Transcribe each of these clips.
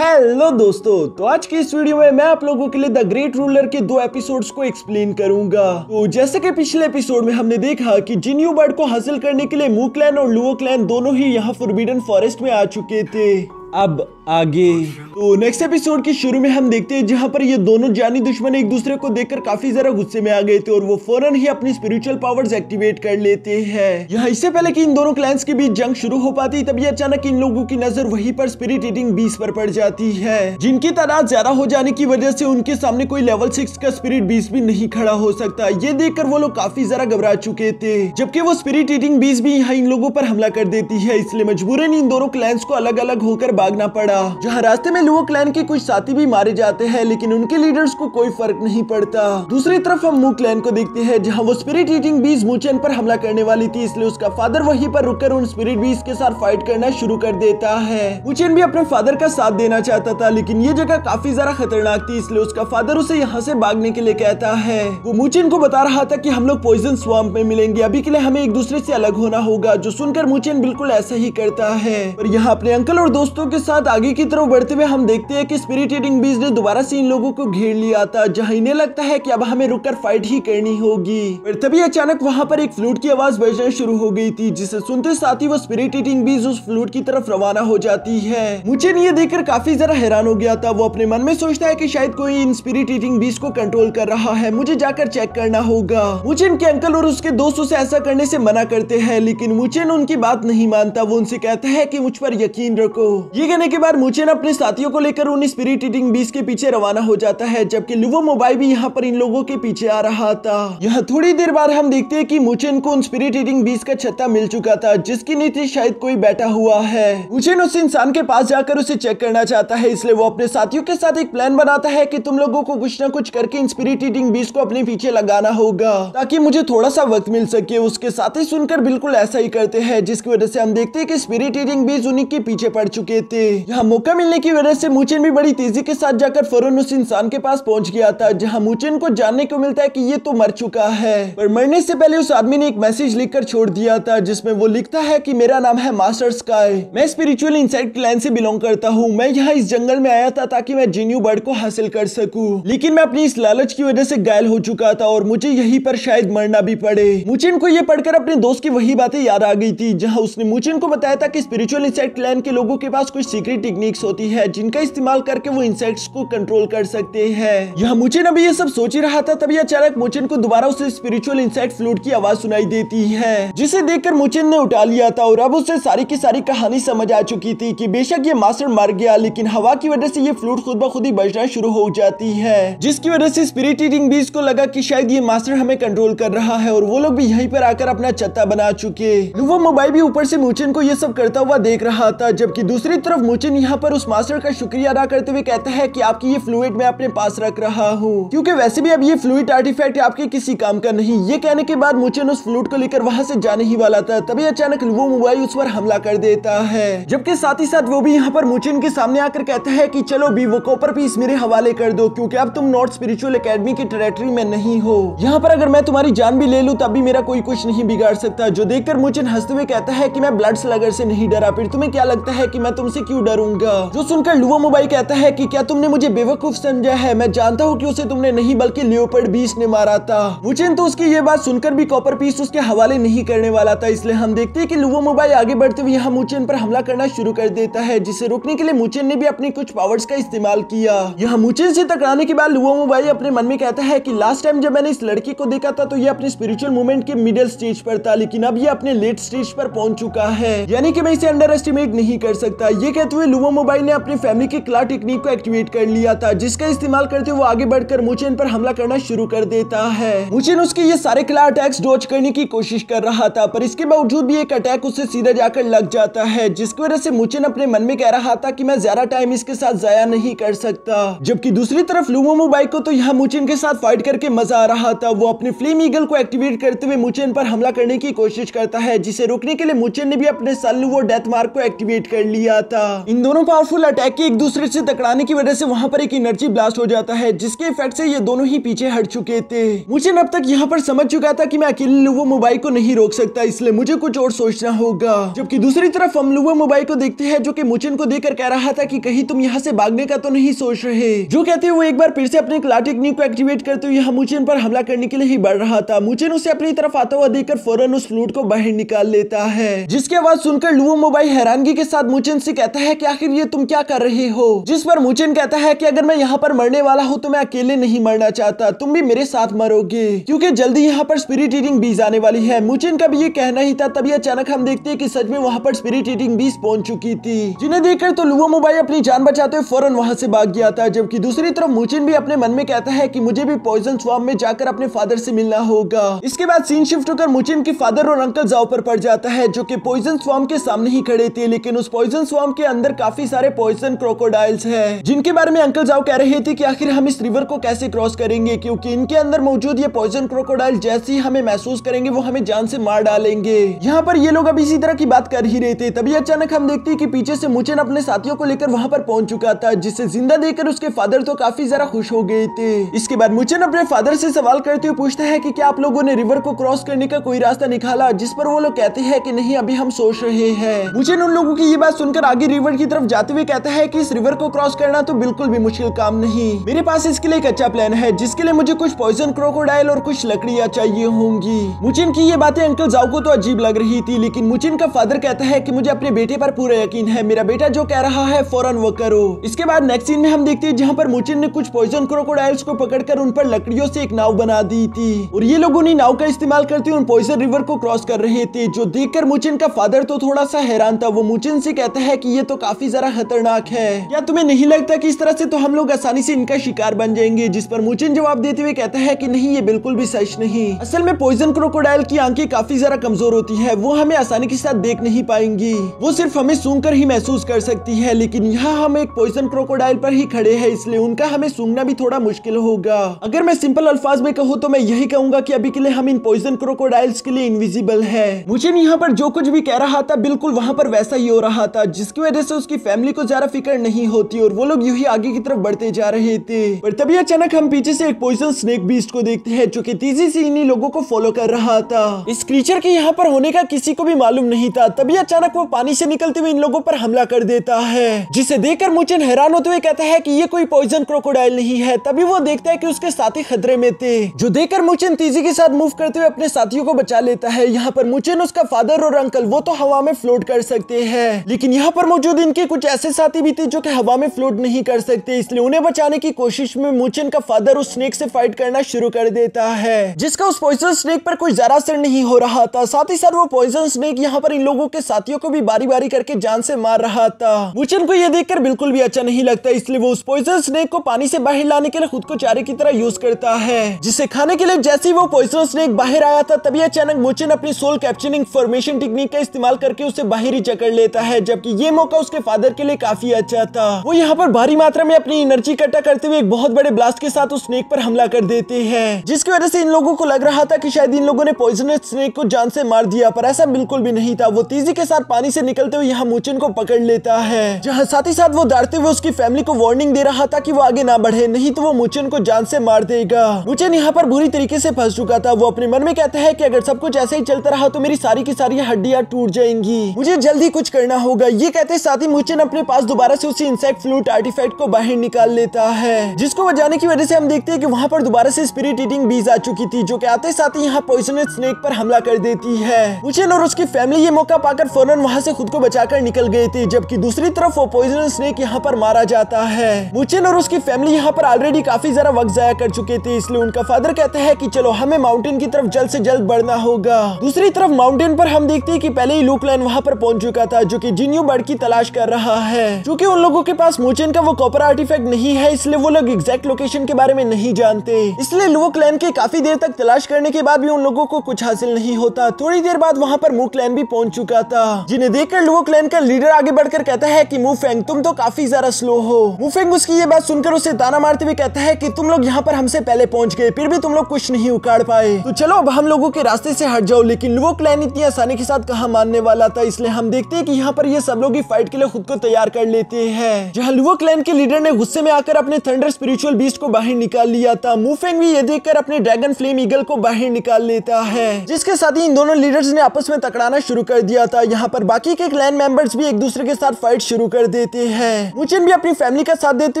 Hello दोस्तों तो आज की इस वीडियो में मैं आप लोगों के लिए द ग्रेट रूलर के दो एपिसोड्स को एक्सप्लेन करूँगा। तो जैसे कि पिछले एपिसोड में हमने देखा कि जिन्यू बर्ड को हासिल करने के लिए मू क्लैन और लुओ क्लैन दोनों ही यहाँ फॉरबिडन फॉरेस्ट में आ चुके थे। अब आगे। तो नेक्स्ट एपिसोड के शुरू में हम देखते हैं जहाँ पर ये दोनों जानी दुश्मन एक दूसरे को देखकर काफ़ी ज़्यादा गुस्से में आ गए थे और वो फ़ौरन ही अपनी स्पिरिचुअल पावर्स एक्टिवेट कर लेते हैं। यहाँ इससे पहले कि इन दोनों क्लैंस के बीच जंग शुरू हो पाती तभी अचानक इन लोगों की नज़र वहीं पर स्पिरिट ईटिंग बीस पर पड़ जाती है। जिनकी तादाद ज़्यादा हो जाने की वजह से उनके सामने कोई लेवल सिक्स का स्पिरिट बीस भी नहीं खड़ा हो सकता। ये देखकर वो लोग काफ़ी जरा घबरा चुके थे, जबकि वो स्पिरिट ईटिंग बीस भी यहाँ इन लोगों पर हमला कर देती है। इसलिए मजबूरन इन दोनों क्लैंस को अलग अलग होकर भागना पड़ा। जहाँ रास्ते में लुओ क्लैन के कुछ साथी भी मारे जाते हैं, लेकिन उनके लीडर्स को कोई फ़र्क नहीं पड़ता। दूसरी तरफ़ हम मू क्लैन को देखते हैं, जहाँ वो स्पिरिट ईटिंग बीज मूचन पर हमला करने वाली थी, इसलिए उसका फादर वहीं पर रुककर उन स्पिरिट बीज के साथ फाइट करना शुरू कर देता है। मूचन भी अपने फादर का साथ देना चाहता था, लेकिन ये जगह काफ़ी ज़्यादा खतरनाक थी, इसलिए उसका फादर उसे यहाँ से भागने के लिए कहता है। वो मूचन को बता रहा था की हम लोग पॉइजन स्वाम्प में मिलेंगे, अभी के लिए हमें एक दूसरे से अलग होना होगा, जो सुनकर मूचन बिल्कुल ऐसा ही करता है। और यहाँ अपने अंकल और दोस्तों के साथ आगे की तरफ़ बढ़ते हुए हम देखते हैं कि स्पिरिट ईटिंग बीज ने दोबारा से इन लोगों को घेर लिया था, जहाँ इन्हें लगता है कि अब हमें रुककर फाइट ही करनी होगी। तभी अचानक वहाँ पर एक फ्लूट की आवाज़ बजना शुरू हो गई थी, जिसे सुनते साथ ही वो स्पिरिट ईटिंग बीज उस फ्लूट की तरफ़ रवाना हो जाती है। मुझे ये देखकर काफ़ी जरा हैरान हो गया था, वो अपने मन में सोचता है की शायद कोई इन स्पिरिट ईटिंग बीज को कंट्रोल कर रहा है, मुझे जाकर चेक करना होगा। मुझे के अंकल और उसके दोस्त उसे ऐसा करने से मना करते हैं, लेकिन मुचेन उनकी बात नहीं मानता, वो उनसे कहता है कि मुझ पर यकीन रखो। ये कहने के बाद मुचेन अपने साथियों को लेकर उन स्पिरिट ईटिंग बीस के पीछे रवाना हो जाता है, जबकि लुवो मोबाइल भी यहाँ पर इन लोगों के पीछे आ रहा था। यहाँ थोड़ी देर बाद हम देखते हैं कि मुचेन को उन स्पिरिट ईटिंग बीस का छत्ता मिल चुका था, जिसके नीचे शायद कोई बैठा हुआ है। मुचेन उस इंसान के पास जाकर उसे चेक करना चाहता है, इसलिए वो अपने साथियों के साथ एक प्लान बनाता है की तुम लोगों को कुछ ना कुछ करके इन स्पिरिट ईटिंग बीस को अपने पीछे लगाना होगा, ताकि मुझे थोड़ा सा वक्त मिल सके। उसके साथ ही सुनकर बिल्कुल ऐसा ही करते हैं, जिसकी वजह से हम देखते हैं कि स्पिरिट ईटिंग बीस उन्हीं के पीछे पड़ चुके थे यहाँ मौका मिलने की वजह से मुचेन भी बड़ी तेज़ी के साथ जाकर फ़ौरन उस इंसान के पास पहुँच गया था, जहाँ मुचेन को जानने को मिलता है कि ये तो मर चुका है। पर मरने से पहले उस आदमी ने एक मैसेज लिखकर छोड़ दिया था, जिसमें वो लिखता है कि मेरा नाम है मास्टर स्काई। मैं स्पिरिचुअल इंसाइट क्लैन से बिलोंग करता हूँ। मैं यहाँ इस जंगल में आया था ताकि मैं जिन्यू बर्ड को हासिल कर सकूँ। लेकिन मैं अपनी इस लालच की वजह से घायल हो चुका था और मुझे यहीं पर शायद मरना भी पड़े। मुचिन को ये पढ़कर अपने दोस्त की वही बातें याद आ गई थी, जहाँ उसने मुचेन को बताया था कि स्पिरिचुअल इंसाइट क्लैन के लोगों के पास सीक्रेट टेक्निक्स होती है जिनका इस्तेमाल करके वो इंसेक्ट्स को कंट्रोल कर सकते हैं। यहाँ मुचेन अभी ये सब सोच ही रहा था, तभी अचानक मुचेन को दोबारा उसे स्पिरिचुअल इंसेक्ट फ्लूट की आवाज़ सुनाई देती है, जिसे देखकर मुचेन ने उठा लिया था और अब उसे सारी की सारी कहानी समझ आ चुकी थी कि बेशक ये मास्टर मर गया, लेकिन हवा की वजह से ये फ्लूट खुद ब खुद ही बजना शुरू हो जाती है, जिसकी वजह से स्पिरिट ईटिंग बीज को लगा की शायद ये मास्टर हमें कंट्रोल कर रहा है और वो लोग भी यहीं पर आकर अपना चत्ता बना चुके। वो मोबाइल भी ऊपर से मुचेन को ये सब करता हुआ देख रहा था, जबकि दूसरी मुचेन यहाँ पर उस मास्टर का शुक्रिया अदा करते हुए कहता है कि आपकी ये फ्लूड मैं अपने पास रख रहा हूँ। क्योंकि वैसे भी अब ये फ्लूइड आर्टिफैक्ट आपके किसी काम का नहीं। ये कहने के बाद मुचेन उस फ्लूट को लेकर वहाँ से जाने ही वाला था। तभी अचानक वो मोबाइल उस पर हमला कर देता है। जबकि साथ ही साथ वो भी यहाँ पर मुचेन के सामने आकर कहता है की, चलो भी वो कॉपर पीस मेरे हवाले कर दो, क्यूँकी अब तुम नॉर्थ स्पिरिचुअल अकेडमी की टेरेटरी में नहीं हो। यहाँ पर अगर मैं तुम्हारी जान भी ले लूँ, तब भी मेरा कोई कुछ नहीं बिगाड़ सकता। जो देखकर मुचेन हँसते हुए कहता है की, मैं ब्लड स्लगर से नहीं डरा, फिर तुम्हें क्या लगता है कि मैं तुमसे क्यों डरूँगा? जो सुनकर लुवो मोबाइल कहता है कि क्या तुमने मुझे बेवकूफ़ समझा है? मैं जानता हूँ कि उसे तुमने नहीं, बल्कि लियोपर्ड बीस ने मारा था। मुचेन तो उसकी ये बात सुनकर भी कॉपर पीस उसके हवाले नहीं करने वाला था, इसलिए हम देखते हैं कि लुवो मोबाइल आगे बढ़ते हुए यहाँ मुचेन पर हमला करना शुरू कर देता है, जिसे रोकने के लिए मुचेन ने भी अपनी कुछ पावर्स का इस्तेमाल किया। यहाँ मुचेन से टकराने के बाद लुवो मोबाइल अपने मन में कहता है कि लास्ट टाइम जब मैंने इस लड़की को देखा था तो ये अपने स्पिरिचुअल मूवमेंट के मिडिल स्टेज पर था, लेकिन अब ये अपने लेट स्टेज पर पहुँच चुका है। यानी कि मैं इसे अंडर एस्टिमेट नहीं कर सकता। ये कहते हुए लुवो मोबाइल ने अपनी फैमिली की क्ला टेक्निक को एक्टिवेट कर लिया था, जिसका इस्तेमाल करते वो आगे बढ़कर मुचेन पर हमला करना शुरू कर देता है। मुचेन उसके ये सारे क्ला अटैक्स डोज करने की कोशिश कर रहा था, पर इसके बावजूद भी एक अटैक उससे सीधा जाकर लग जाता है, जिसकी वजह से मुचेन अपने मन में कह रहा था की मैं ज़्यादा टाइम इसके साथ जया नहीं कर सकता। जबकि दूसरी तरफ़ लुवो मोबाइल को तो यहाँ मुचेन के साथ फाइट करके मज़ा आ रहा था, वो अपने फ्लेम ईगल को एक्टिवेट करते हुए मुचेन पर हमला करने की कोशिश करता है, जिसे रोकने के लिए मुचेन ने भी अपने सल्लू वो डेथ मार्क को एक्टिवेट कर लिया जाता इन दोनों पावरफुल अटैक के एक दूसरे से टकराने की वजह से वहाँ पर एक एनर्जी ब्लास्ट हो जाता है, जिसके इफ़ेक्ट से ये दोनों ही पीछे हट चुके थे। मुझे अब तक यहाँ पर समझ चुका था कि मैं अकेले लुवो मोबाइल को नहीं रोक सकता, इसलिए मुझे कुछ और सोचना होगा। जबकि दूसरी तरफ़ हम लुवो मोबाइल को देखते हैं, जो कि मुचिन को देखकर कह रहा था कि कहीं तुम यहाँ से भागने का तो नहीं सोच रहे। जो कहते हुए एक बार फिर से अपने क्ला को एक्टिवेट करते हुए यहाँ मुचिन पर हमला करने के लिए ही बढ़ रहा था। मुचिन उसे अपनी तरफ़ आता हुआ देखकर फ़ौरन उस फ्लूट को बाहर निकाल लेता है, जिसके आवाज़ सुनकर लुवो मोबाइल हैरानगी के साथ मुचिन से कहता है कि आखिर ये तुम क्या कर रहे हो? जिस पर मुचिन कहता है कि अगर मैं यहाँ पर मरने वाला हूँ तो मैं अकेले नहीं मरना चाहता। तुम भी मेरे साथ मरोगे। क्योंकि जल्दी यहाँ पर स्पिरिट ईटिंग बीज आने वाली है। मुचिन का भी ये कहना ही था, तभी अचानक हम देखते हैं कि सच में वहाँ पर स्पिरिट ईटिंग बीज पहुँच चुकी थी। जिन्हें देखकर तो लुवो मोबाइल अपनी जान बचाते हुए फ़ौरन वहाँ से भाग गया था, जबकि दूसरी तरफ़ मुचिन भी अपने मन में कहता है की मुझे भी पॉइजन स्वाम में जाकर अपने फादर से मिलना होगा। इसके बाद सीन शिफ्ट होकर मुचिन के फादर और अंकल जाओ पर पड़ जाता है, जो की पॉइजन स्वाम के सामने ही खड़े थे, लेकिन उस पॉइजन स्वाम के अंदर काफ़ी सारे पॉइजन क्रोकोडाइल्स है, जिनके बारे में अंकल जाओ कह रहे थे कि आखिर हम इस रिवर को कैसे क्रॉस करेंगे, क्योंकि इनके अंदर मौजूद ये पॉइजन क्रोकोडाइल जैसे ही हमें महसूस करेंगे, वो हमें जान से मार डालेंगे। यहाँ पर ये लोग अब इसी तरह की बात कर ही रहे थे, तभी अचानक हम देखते हैं कि पीछे से मुचिन अपने साथियों को लेकर वहाँ पर पहुँच चुका था, जिसे ज़िंदा देखकर उसके फादर तो काफ़ी ज़्यादा खुश हो गए थे। इसके बाद मुचिन अपने फादर से सवाल करते हुए पूछता है कि क्या आप लोगों ने रिवर को क्रॉस करने का कोई रास्ता निकाला, जिस पर वो लोग कहते हैं कि नहीं, अभी हम सोच रहे हैं। मुचिन उन लोगों की ये बात सुनकर आगे रिवर की तरफ़ जाते हुए कहता है कि इस रिवर को क्रॉस करना तो बिल्कुल भी मुश्किल काम नहीं। मेरे पास इसके लिए एक अच्छा प्लान है, जिसके लिए मुझे कुछ पॉइजन क्रोकोडाइल और कुछ लकड़ियाँ चाहिए होंगी। मुचिन की ये बातें अंकल जाओ को तो अजीब लग रही थी, लेकिन मुचिन का फादर कहता है कि मुझे अपने बेटे पर पूरा यकीन है, मेरा बेटा जो कह रहा है फ़ौरन वो करो इसके बाद नेक्स्ट सीन में हम देखते हैं जहाँ पर मुचिन ने कुछ पॉइजन क्रोकोडाइल्स को पकड़कर उन पर लकड़ियों से एक नाव बना दी थी। और ये लोग उन्हीं नाव का इस्तेमाल करते उन पॉइजन रिवर को क्रॉस कर रहे थे, जो देखकर मुचिन का फादर तो थोड़ा सा हैरान था। वो मुचिन से कहता है कि ये तो काफ़ी ज़्यादा खतरनाक है। क्या तुम्हें नहीं लगता कि इस तरह से तो हम लोग आसानी से इनका शिकार बन जाएँगे, जिस पर मुचिन जवाब देते हुए कहता है कि नहीं, ये बिल्कुल भी सच नहीं। असल में पॉइजन क्रोकोडाइल की आँखें काफ़ी ज़्यादा कमज़ोर होती है, वो हमें आसानी के साथ देख नहीं पाएँगी। वो सिर्फ़ हमें सूंघ ही महसूस कर सकती है, लेकिन यहाँ हम एक पॉइजन क्रोकोडाइल पर ही खड़े हैं, इसलिए उनका हमें सूंघना भी थोड़ा मुश्किल होगा। अगर मैं सिंपल अल्फाज में कहूँ तो मैं यही कहूँगा की अभी के लिए हम इन पॉइजन क्रोकोडाइल्स के लिए इनविजिबल है। मुझे यहाँ पर जो कुछ भी कह रहा था, बिल्कुल वहाँ पर वैसा ही हो रहा था, जिसकी वजह से उसकी फैमिली को ज़्यादा फ़िक्र नहीं होती और वो लोग यूँ ही आगे की तरफ़ बढ़ते जा रहे थे। पर तभी अचानक हम पीछे से एक पॉइजन स्नेक बीस्ट को देखते हैं, जो कि तेज़ी से इन्हीं लोगों को फॉलो कर रहा था। इस क्रीचर के यहाँ पर होने का किसी को भी मालूम नहीं था। तभी अचानक वो पानी से निकलते हुए इन लोगों पर हमला कर देता है। जिसे देखकर मुचन हैरान होते हुए कहता है कि ये कोई पॉइजन क्रोकोडाइल नहीं है। तभी वो देखता है कि उसके साथी खतरे में थे, जो देखकर मुचन तेज़ी के साथ मूव करते हुए अपने साथियों को बचा लेता है। यहाँ पर मुचन, उसका फादर और अंकल वो तो हवा में फ्लोट कर सकते हैं। लेकिन यहाँ पर मौजूद इनके कुछ ऐसे साथी भी थे जो कि हवा में फ्लोट नहीं कर सकते, इसलिए उन्हें बचाने की कोशिश में मुचन का फादर उस स्नेक से फाइट करना शुरू कर देता है, जिसका उस पॉइजन स्नेक पर कोई जरा असर नहीं हो रहा था। साथ ही साथ वो पॉइजन स्नेक यहाँ पर इन लोगों के साथियों को भी बारी बारी करके जान से मार रहा था। मुचन को यह देखकर बिल्कुल भी अच्छा नहीं लगता, इसलिए वो उस पॉइजन स्नेक को पानी से बाहर लाने के लिए खुद को चारे की तरह यूज़ करता है, जिसे खाने के लिए जैसे ही वो पॉइजन स्नेक बाहर आया था, तभी अचानक मुचन अपनी सोल कैप्चरिंग फॉर्मेशन टेक्निक का इस्तेमाल करके उसे बाहर ही जकड़ लेता है, जबकि ये मौका उसके फादर के लिए काफ़ी अच्छा था। वो यहाँ पर भारी मात्रा में अपनी एनर्जी इकट्ठा करते हुए एक बहुत बड़े ब्लास्ट के साथ उस स्नेक पर हमला कर देते हैं। जिसकी वजह से इन लोगों को लग रहा था कि शायद इन लोगों ने पॉइजनस स्नेक को जान से मार दिया, पर ऐसा बिल्कुल भी नहीं था। वो तेज़ी के साथ पानी से निकलते हुए यहाँ मुचन को पकड़ लेता है। जहाँ साथ ही साथ वो डरते हुए उसकी फैमिली को वार्निंग दे रहा था की वो आगे ना बढ़े, नहीं तो वो मुचन को जान से मार देगा। मुचन यहाँ पर बुरी तरीके से फंस चुका था। वो अपने मन में कहता है की अगर सब कुछ ऐसे ही चलता रहा तो मेरी सारी की सारी हड्डियाँ टूट जाएँगी। मुझे जल्दी कुछ करना होगा। ये कहते साथ ही मुचन अपने पास दोबारा से उसी इंसेक्ट फ्लूट आर्टिफैक्ट को बाहर निकाल लेता है, जिसको बजाने की वजह से हम देखते हैं कि वहाँ पर दोबारा से स्पिरिट ईटिंग बीज आ चुकी थी, जो कि आते साथ ही यहाँ पॉइजनस स्नेक पर हमला कर देती है। मुचन और उसकी फैमिली ये मौका पाकर फ़ौरन वहाँ से खुद को बचाकर निकल गए थे, जबकि दूसरी तरफ़ वो पॉइजनस स्नेक यहाँ पर मारा जाता है। मुचन और उसकी फैमिली यहाँ पर ऑलरेडी काफ़ी ज़्यादा वक्त जाया कर चुके थे, इसलिए उनका फादर कहते हैं कि चलो, हमें माउंटेन की तरफ़ जल्द से जल्द बढ़ना होगा। दूसरी तरफ़ माउंटेन पर हम देखते हैं कि पहले ही लूप लाइन वहाँ पर पहुँच चुका था, जो कि जिन्यू बर्ड की तलाश कर रहा है। क्योंकि उन लोगों के पास मोचन का वो कॉपर आर्टिफैक्ट नहीं है, इसलिए वो लोग एग्जैक्ट लोकेशन के बारे में नहीं जानते। इसलिए लुवो क्लैन के काफ़ी देर तक तलाश करने के बाद भी उन लोगों को कुछ हासिल नहीं होता। थोड़ी देर बाद वहाँ पर मू क्लैन भी पहुँच चुका था, जिन्हें देखकर लुवो क्लैन का लीडर आगे बढ़कर कहता है कि मुफेंग तुम तो काफ़ी ज़्यादा स्लो हो। मुफेंग उसकी ये बात सुनकर उसे ताना मारते हुए कहता है की, तुम लोग यहाँ पर हमसे पहले पहुँच गए, फिर भी तुम लोग कुछ नहीं उखाड़ पाए। तो चलो, अब हम लोगों के रास्ते से हट जाओ, लेकिन लुवो क्लैन इतनी आसानी के साथ कहा मानने वाला था? इसलिए हम देखते हैं कि यहाँ पर ये सब लोग भी फाइट के लिए खुद को तैयार कर लेते हैं। जहाँ लुओ क्लैन के लीडर ने गुस्से में आकर अपने थंडर स्पिरिचुअल बीस्ट को बाहर निकाल लिया था। मुफेंग भी ये देखकर अपने ड्रैगन फ्लेम ईगल को बाहर निकाल लेता है। जिसके साथ ही इन दोनों लीडर्स ने आपस में तकड़ाना शुरू कर दिया था। यहाँ पर बाकी के क्लैन मेंबर्स भी एक दूसरे के साथ फाइट शुरू कर देते हैं। मुचिन भी अपनी फैमिली का साथ देते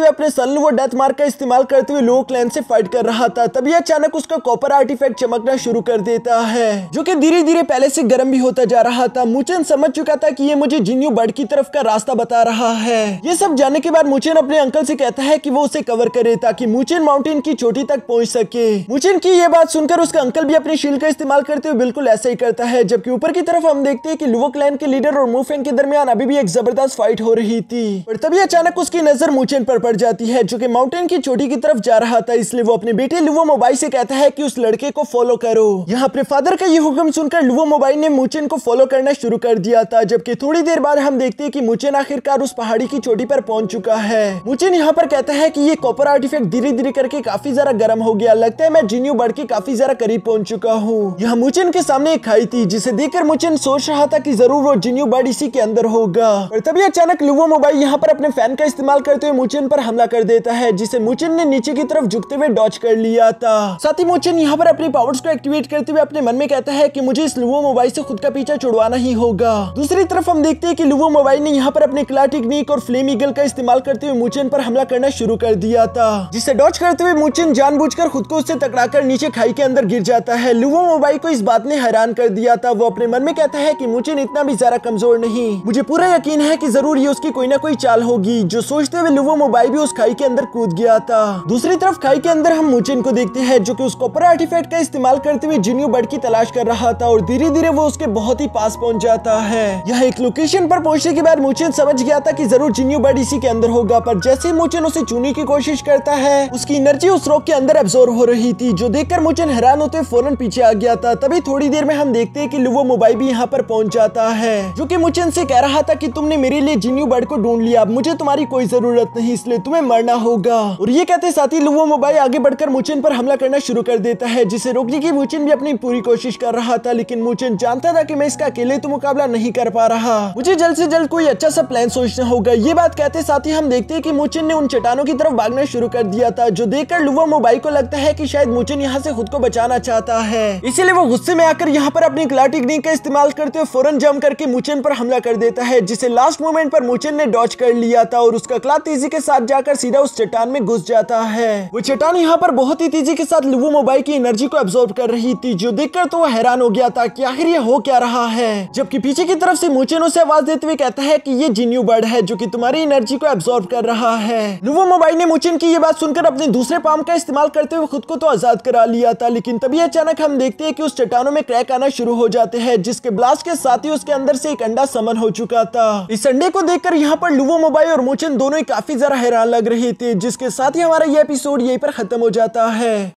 हुए अपने सन वो डेथ मार्क का इस्तेमाल करते हुए लो क्लैन से फाइट कर रहा था। तभी अचानक उसका कॉपर आर्टिफैक्ट चमकना शुरू कर देता है, जो कि धीरे धीरे पहले से गर्म भी होता जा रहा था। मुचन समझ चुका था कि ये मुझे जिन्यू बर्ड तरफ़ का रास्ता बता रहा है। ये सब जानने के बाद मुचेन अपने अंकल से कहता है कि वो उसे कवर करे ताकि मुचन माउंटेन की चोटी तक पहुँच सके। मुचेन की ये बात सुनकर उसका अंकल भी अपनी शील्ड का इस्तेमाल करते हुए बिल्कुल ऐसा ही करता है, जबकि ऊपर की तरफ़ हम देखते हैं कि लुवो क्लैन के लीडर और मुफेंग के दरमियान अभी भी एक ज़बरदस्त फाइट हो रही थी। और तभी अचानक उसकी नज़र मुचन पर पड़ जाती है, जो की माउंटेन की चोटी की तरफ़ जा रहा था, इसलिए वो अपने बेटे लुवो मोबाइल से कहता है की उस लड़के को फॉलो करो। यहाँ अपने फादर का ये हुक्म सुनकर लुवो मोबाइल ने मुचन को फॉलो करना शुरू कर दिया था, जबकि थोड़ी देर बाद हम देखते हैं कि मुचन आखिरकार उस पहाड़ी की चोटी पर पहुँच चुका है। मुचन यहाँ पर कहता है कि ये कॉपर आर्टिफैक्ट धीरे धीरे करके काफ़ी ज़्यादा गर्म हो गया। लगता है मैं जीनियो बढ़ के काफ़ी ज़्यादा करीब पहुँच चुका हूँ। यहाँ मुचन के सामने एक खाई थी, जिसे देखकर मुचेन सोच रहा था की ज़रूर वो जिन्यू बर्ड इसी के अंदर होगा। और तभी अचानक लुवो मोबाइल यहाँ पर अपने फ़ैन का इस्तेमाल करते हुए मुचन पर हमला कर देता है, जिसे मुचन ने नीचे की तरफ़ झुकते हुए डॉच कर लिया था। साथ ही मुचन यहाँ पर अपनी पावर्स को एक्टिवेट करते हुए अपने मन में कहता है कि मुझे इस लुवो मोबाइल से खुद का पीछा छुड़वाना ही होगा। दूसरी तरफ़ हम देखते हैं कि लुवो मोबाइल ने यहाँ पर अपने क्ला टेक्निक और फ्लेम ईगल का इस्तेमाल करते हुए मुचन पर हमला करना शुरू कर दिया था, जिसे डॉच करते हुए मुचन जानबूझकर खुद को उससे टकराकर नीचे खाई के अंदर गिर जाता है। लुवो मोबाइल को इस बात ने हैरान कर दिया था। वो अपने मन में कहता है की मुचन इतना भी ज़्यादा कमज़ोर नहीं। मुझे पूरा यकीन है की ज़रूर ये उसकी कोई ना कोई चाल होगी, जो सोचते हुए लुवो मोबाइल भी उस खाई के अंदर कूद गया था। दूसरी तरफ़ खाई के अंदर हम मुचन को देखते हैं, जो कि उस कॉपर आर्टिफैक्ट का इस्तेमाल करते हुए जिन्यू बर्ड की तलाश कर रहा था और धीरे धीरे वो उसके बहुत ही पास पहुँच जाता है। यह एक लोकेशन पर पहुँचने के बाद मुचन समझ गया था कि ज़रूर जिन्यू बर्ड इसी के अंदर होगा, पर जैसे ही मुचन उसे चुनने की कोशिश करता है, उसकी एनर्जी उस रॉक के अंदर एब्जॉर्ब हो रही थी, जो देखकर मुचन हैरान होते फ़ौरन पीछे आ गया था। तभी थोड़ी देर में हम देखते हैं कि लुवो मोबाइल भी यहाँ पर पहुँच जाता है, जो की मुचन से कह रहा था की तुमने मेरे लिए जिन्यू बर्ड को ढूंढ लिया मुझे तुम्हारी कोई ज़रूरत नहीं, इसलिए तुम्हें मरना होगा। और ये कहते साथ ही लुवो मोबाइल आगे बढ़कर मुचन पर हमला करना शुरू कर देता है, जिसे रोकने की मुचन भी अपनी पूरी कोशिश कर रहा था, लेकिन मुचन जानता था की मैं इसका अकेले तो मुकाबला नहीं कर पा रहा। मुझे जल्द से जल्द कोई अच्छा सा प्लान सोचना होगा? ये बात कहते साथ ही हम देखते हैं कि मुचन ने उन चट्टानों की तरफ़ भागना शुरू कर दिया था, जो देखकर लुवो मोबाइल को लगता है कि शायद मुचन यहाँ से खुद को बचाना चाहता है। इसीलिए वो गुस्से में आकर यहाँ पर अपनी क्ला टेक्निक का इस्तेमाल करते हुए फ़ौरन जम करके मुचन पर हमला कर देता है, जिसे लास्ट मोमेंट पर मुचन ने डॉच कर लिया था और उसका क्ला तेज़ी के साथ जाकर सीधा उस चट्टान में घुस जाता है। वो चट्टान यहाँ पर बहुत ही तेज़ी के साथ लुवो मोबाइल की एनर्जी को एब्जॉर्ब कर रही थी, जो देखकर तो वो हैरान हो गया था कि आखिर ये हो क्या रहा है? जबकि पीछे की तरफ़ से मुचन उसे आवाज़ देते हुए कहता है कि ये जिन्यू बर्ड है जो कि तुम्हारी एनर्जी को एब्सॉर्ब कर रहा है। लुवो मोबाइल ने मुचन की ये बात सुनकर अपने दूसरे पाम का इस्तेमाल करते हुए खुद को तो आज़ाद करा लिया था, लेकिन तभी अचानक हम देखते हैं कि उस चट्टानों में क्रैक आना शुरू हो जाते हैं, जिसके ब्लास्ट के साथ ही उसके अंदर से एक अंडा समन हो चुका था। इस अंडे को देखकर यहाँ पर लुवो मोबाइल और मुचन दोनों ही काफ़ी जरा हैरान लग रहे थे, जिसके साथ ही हमारा ये एपिसोड यहीं पर खत्म हो जाता है।